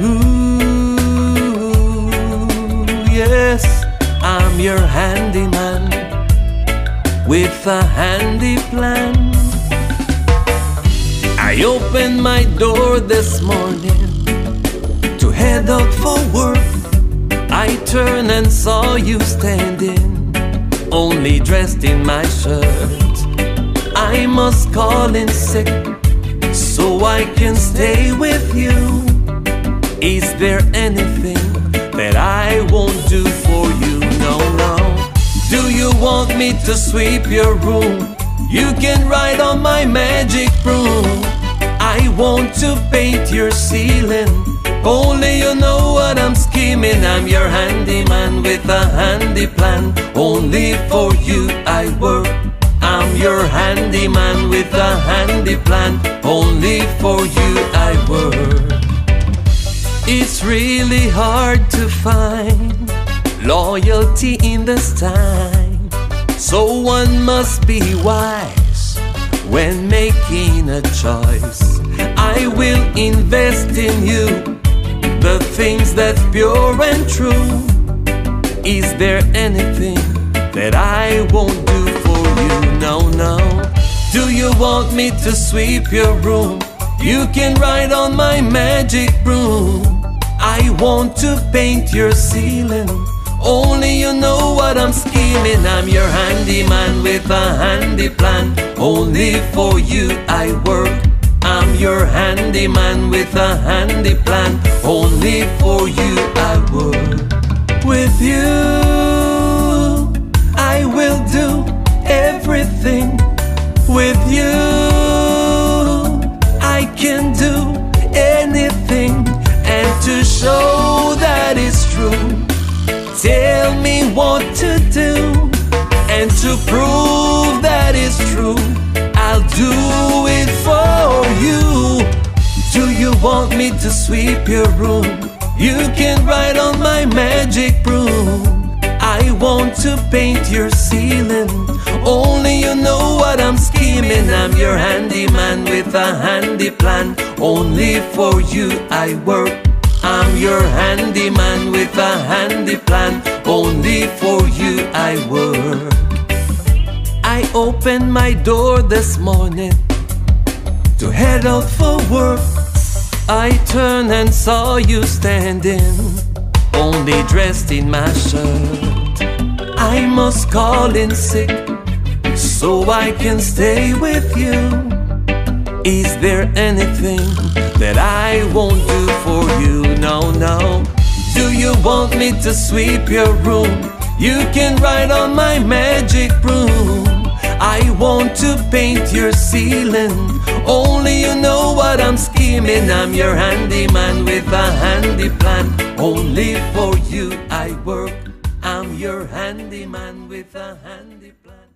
Ooh, yes, I'm your handyman with a handy plan. I opened my door this morning to head out for work. I turned and saw you standing, only dressed in my shirt. I must call in sick so I can stay with you. Is there anything that I won't do for you? No, no. Do you want me to sweep your room? You can ride on my magic broom. I want to paint your ceiling. Only you know what I'm scheming. I'm your handyman with a handy plan. Only for you I work. I'm your handyman with a handy plan. Only for you I work. It's really hard to find loyalty in this time. So one must be wise when making a choice. I will invest in you the things that's pure and true. Is there anything that I won't do for you? No, no. Do you want me to sweep your room? You can ride on my magic broom. I want to paint your ceiling. Only you know what I'm scheming. I'm your handyman with a handy plan. Only for you I work. I'm your handyman with a handy plan. Only for you I work. With you, I will do everything. With you, I can to prove that it's true, I'll do it for you. Do you want me to sweep your room? You can ride on my magic broom. I want to paint your ceiling. Only you know what I'm scheming. I'm your handyman with a handy plan. Only for you I work. I'm your handyman with a handy plan. Only for you I work. I opened my door this morning to head out for work. I turned and saw you standing, only dressed in my shirt. I must call in sick so I can stay with you. Is there anything that I won't do for you? No, no. Do you want me to sweep your room? You can ride on my magic broom. Want to paint your ceiling. Only you know what I'm scheming. I'm your handyman with a handy plan. Only for you I work. I'm your handyman with a handy plan.